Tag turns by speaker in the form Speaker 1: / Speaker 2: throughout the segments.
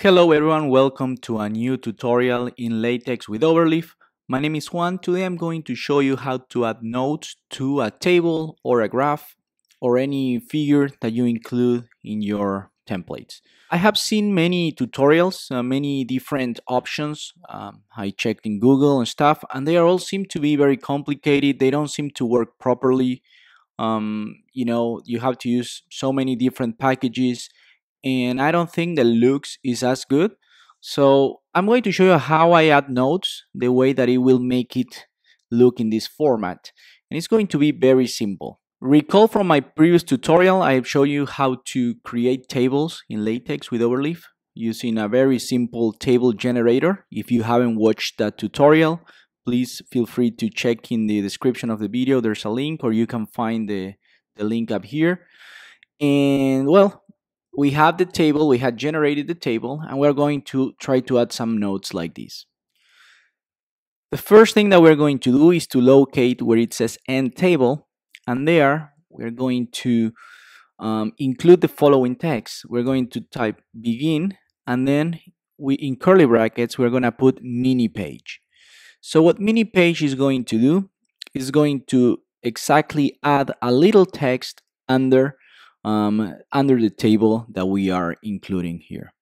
Speaker 1: Hello everyone, welcome to a new tutorial in LaTeX with Overleaf. My name is Juan. Today I'm going to show you how to add notes to a table or a graph or any figure that you include in your templates. I have seen many tutorials, uh, many different options. Um, I checked in Google and stuff, and they all seem to be very complicated. They don't seem to work properly. Um, you know, you have to use so many different packages, and I don't think the looks is as good. So I'm going to show you how I add notes, the way that it will make it look in this format. And it's going to be very simple. Recall from my previous tutorial, I shown you how to create tables in LaTeX with Overleaf using a very simple table generator. If you haven't watched that tutorial, please feel free to check in the description of the video. There's a link or you can find the, the link up here. And well, we have the table, we had generated the table, and we're going to try to add some notes like this. The first thing that we're going to do is to locate where it says end table and there we're going to um, include the following text. We're going to type begin and then we in curly brackets we're going to put mini page. So what mini page is going to do is going to exactly add a little text under um, under the table that we are including here.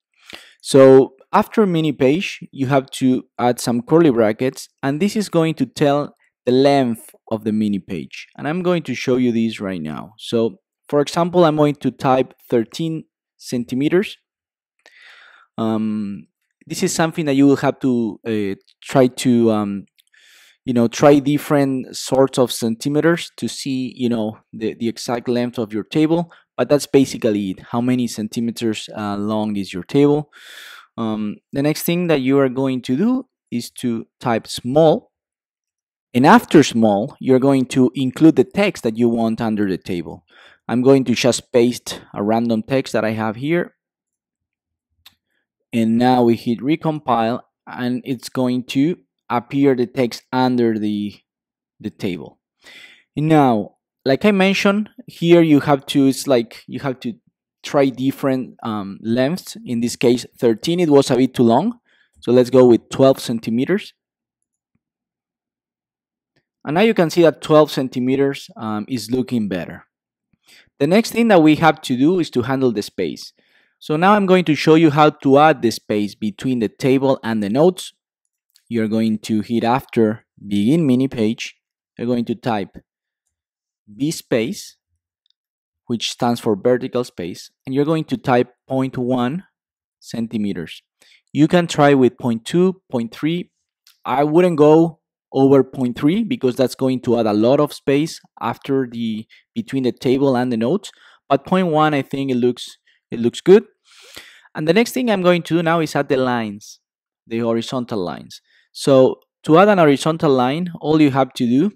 Speaker 1: So after mini page, you have to add some curly brackets, and this is going to tell the length of the mini page. And I'm going to show you this right now. So for example, I'm going to type 13 centimeters. Um, this is something that you will have to uh, try to, um, you know, try different sorts of centimeters to see, you know, the, the exact length of your table. But that's basically it. How many centimeters uh, long is your table? Um, the next thing that you are going to do is to type small and after small, you're going to include the text that you want under the table. I'm going to just paste a random text that I have here. And now we hit recompile and it's going to appear the text under the, the table. Now, like I mentioned, here you have to, it's like you have to try different um, lengths. In this case, 13, it was a bit too long. So let's go with 12 centimeters. And now you can see that 12 centimeters um, is looking better. The next thing that we have to do is to handle the space. So now I'm going to show you how to add the space between the table and the notes. You're going to hit after begin mini page. You're going to type V space, which stands for vertical space, and you're going to type 0.1 centimeters. You can try with 0.2, 0.3. I wouldn't go over 0.3 because that's going to add a lot of space after the between the table and the notes. But 0.1 I think it looks it looks good. And the next thing I'm going to do now is add the lines the horizontal lines. So to add an horizontal line all you have to do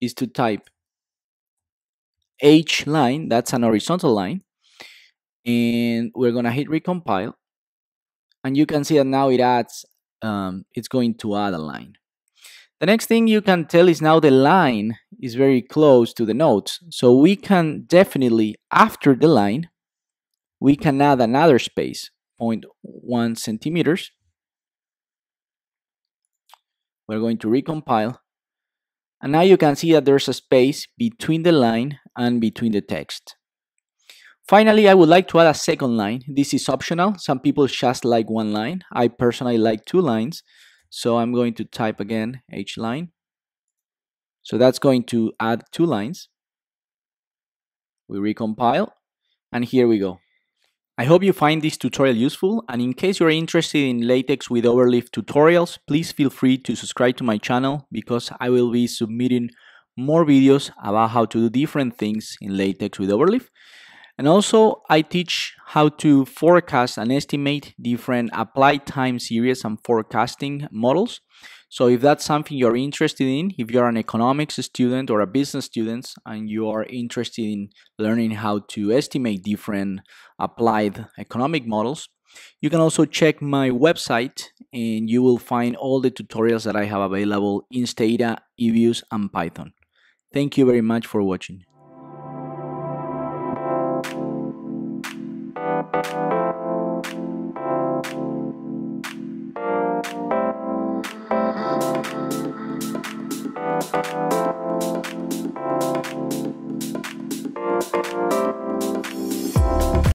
Speaker 1: is to type H line that's an horizontal line and we're gonna hit recompile. And you can see that now it adds um, it's going to add a line the next thing you can tell is now the line is very close to the notes. So we can definitely, after the line, we can add another space, 0.1 centimeters. We're going to recompile. And now you can see that there's a space between the line and between the text. Finally, I would like to add a second line. This is optional. Some people just like one line. I personally like two lines. So I'm going to type again H line. So that's going to add two lines. We recompile and here we go. I hope you find this tutorial useful and in case you're interested in LaTeX with Overleaf tutorials, please feel free to subscribe to my channel because I will be submitting more videos about how to do different things in LaTeX with Overleaf. And also, I teach how to forecast and estimate different applied time series and forecasting models. So if that's something you're interested in, if you're an economics student or a business student and you are interested in learning how to estimate different applied economic models, you can also check my website and you will find all the tutorials that I have available in Stata, eViews, and Python. Thank you very much for watching.